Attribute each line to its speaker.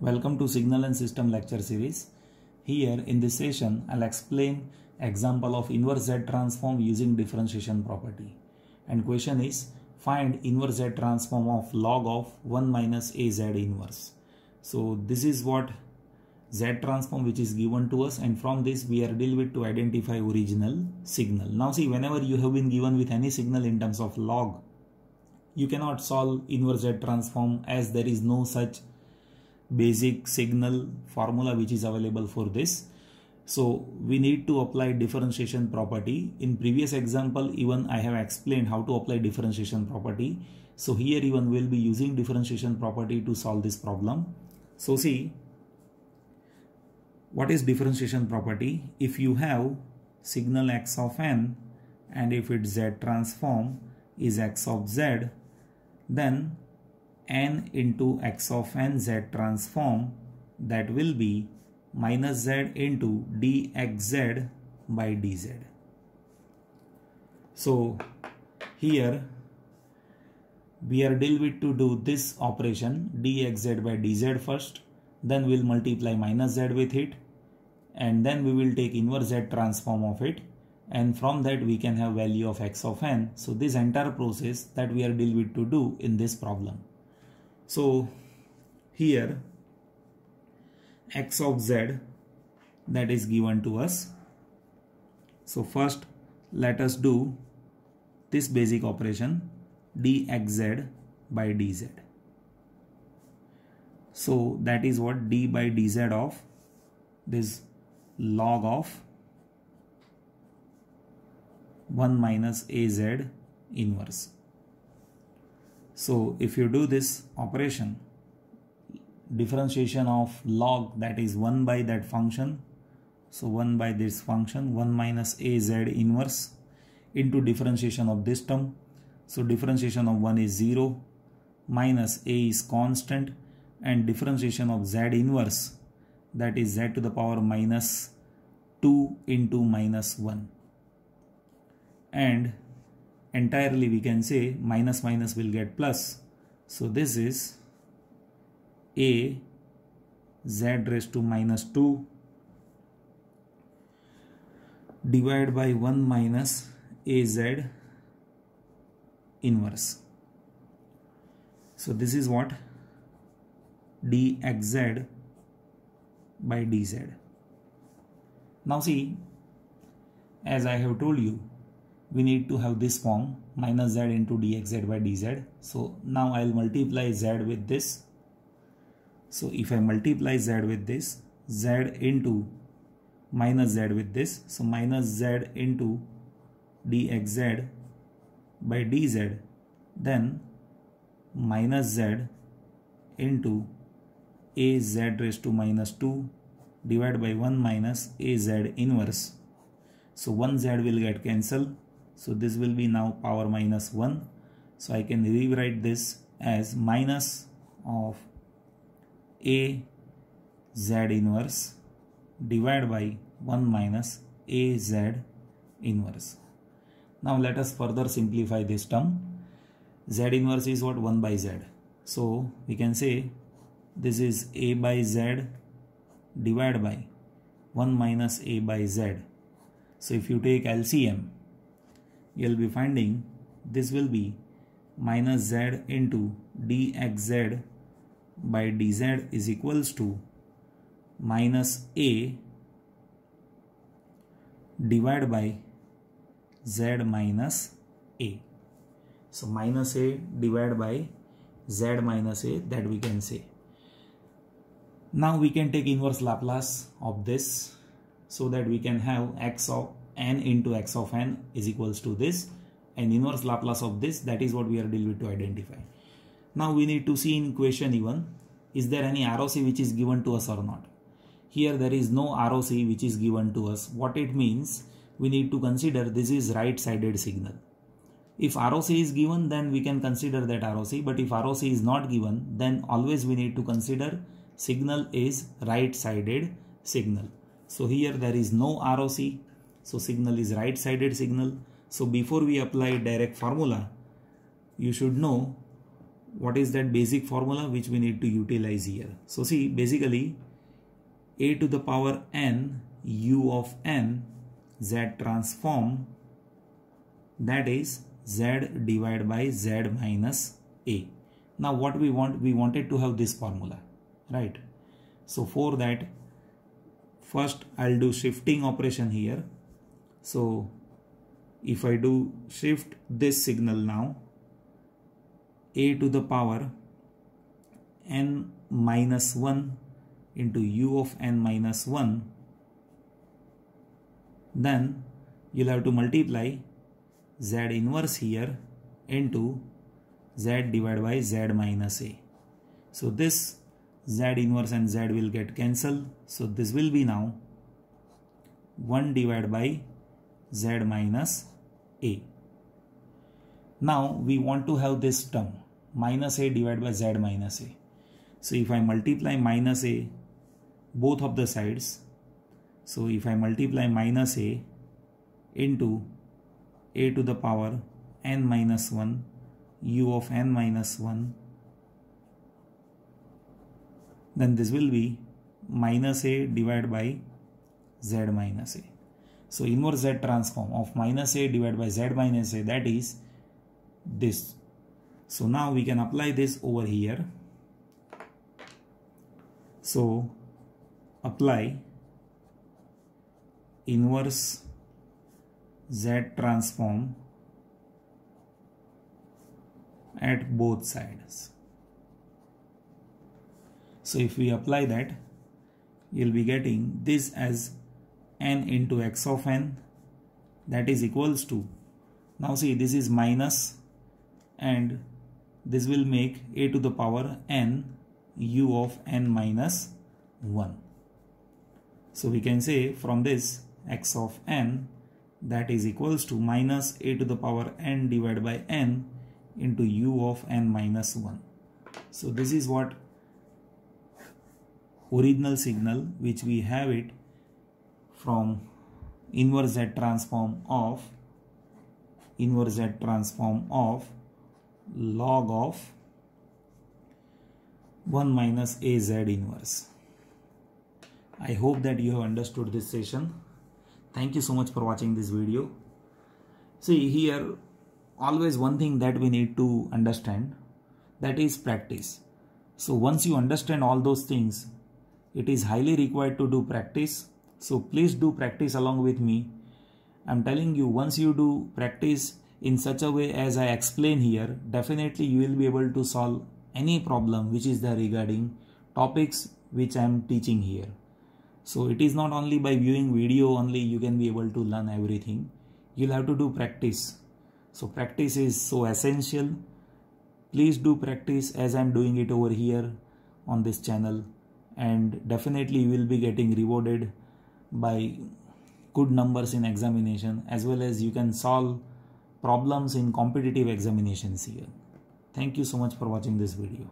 Speaker 1: Welcome to Signal and System lecture series. Here in this session I'll explain example of inverse Z transform using differentiation property. And question is find inverse Z transform of log of 1 minus AZ inverse. So this is what Z transform which is given to us and from this we are deal with to identify original signal. Now see whenever you have been given with any signal in terms of log you cannot solve inverse Z transform as there is no such basic signal formula which is available for this. So we need to apply differentiation property. In previous example even I have explained how to apply differentiation property. So here even we'll be using differentiation property to solve this problem. So see what is differentiation property? If you have signal x of n and if its z transform is x of z then n into x of n z transform that will be minus z into dxz by dz. So here we are deal with to do this operation dxz by dz first then we'll multiply minus z with it and then we will take inverse z transform of it and from that we can have value of x of n so this entire process that we are deal with to do in this problem so here x of z that is given to us so first let us do this basic operation dxz by dz so that is what d by dz of this log of 1 minus az inverse. So if you do this operation, differentiation of log that is 1 by that function, so 1 by this function 1 minus az inverse into differentiation of this term. So differentiation of 1 is 0 minus a is constant and differentiation of z inverse that is z to the power minus 2 into minus 1 and entirely we can say minus minus will get plus. So this is a z raised to minus 2 divided by 1 minus az inverse. So this is what? dxz by dz now see as I have told you we need to have this form minus z into dxz by dz. So now I'll multiply z with this. So if I multiply z with this, z into minus z with this. So minus z into dxz by dz then minus z into az raised to minus 2 divided by 1 minus az inverse. So 1 z will get cancelled so this will be now power minus 1. So I can rewrite this as minus of a z inverse divided by 1 minus a z inverse. Now let us further simplify this term. z inverse is what 1 by z. So we can say this is a by z divided by 1 minus a by z. So if you take LCM you'll be finding this will be minus z into dxz by dz is equals to minus a divided by z minus a. So minus a divided by z minus a that we can say. Now we can take inverse Laplace of this so that we can have x of n into x of n is equals to this and inverse Laplace of this that is what we are dealing with to identify. Now we need to see in question even is there any ROC which is given to us or not. Here there is no ROC which is given to us. What it means we need to consider this is right sided signal. If ROC is given then we can consider that ROC but if ROC is not given then always we need to consider signal is right sided signal. So here there is no ROC so signal is right sided signal. So before we apply direct formula, you should know what is that basic formula which we need to utilize here. So see basically a to the power n u of n z transform that is z divided by z minus a. Now what we want we wanted to have this formula right? So for that first I'll do shifting operation here so if I do shift this signal now a to the power n minus 1 into u of n minus 1 then you'll have to multiply z inverse here into z divided by z minus a. So this z inverse and z will get cancelled. So this will be now 1 divided by z minus a now we want to have this term minus a divided by z minus a. So if I multiply minus a both of the sides, so if I multiply minus a into a to the power n minus 1 u of n minus 1 then this will be minus a divided by z minus a. So inverse z transform of minus a divided by z minus a that is this so now we can apply this over here. So apply inverse Z transform at both sides. So if we apply that, you'll be getting this as n into x of n that is equals to now see this is minus and this will make a to the power n u of n minus 1. So we can say from this x of n that is equals to minus a to the power n divided by n into u of n minus 1. So this is what original signal which we have it from inverse Z transform of inverse Z transform of log of 1 minus az inverse. I hope that you have understood this session. Thank you so much for watching this video. See here always one thing that we need to understand that is practice. So once you understand all those things it is highly required to do practice. So please do practice along with me. I'm telling you once you do practice in such a way as I explain here, definitely you will be able to solve any problem which is there regarding topics which I am teaching here. So it is not only by viewing video only you can be able to learn everything. You'll have to do practice. So practice is so essential. Please do practice as I'm doing it over here on this channel and definitely you will be getting rewarded by good numbers in examination as well as you can solve problems in competitive examinations here. Thank you so much for watching this video.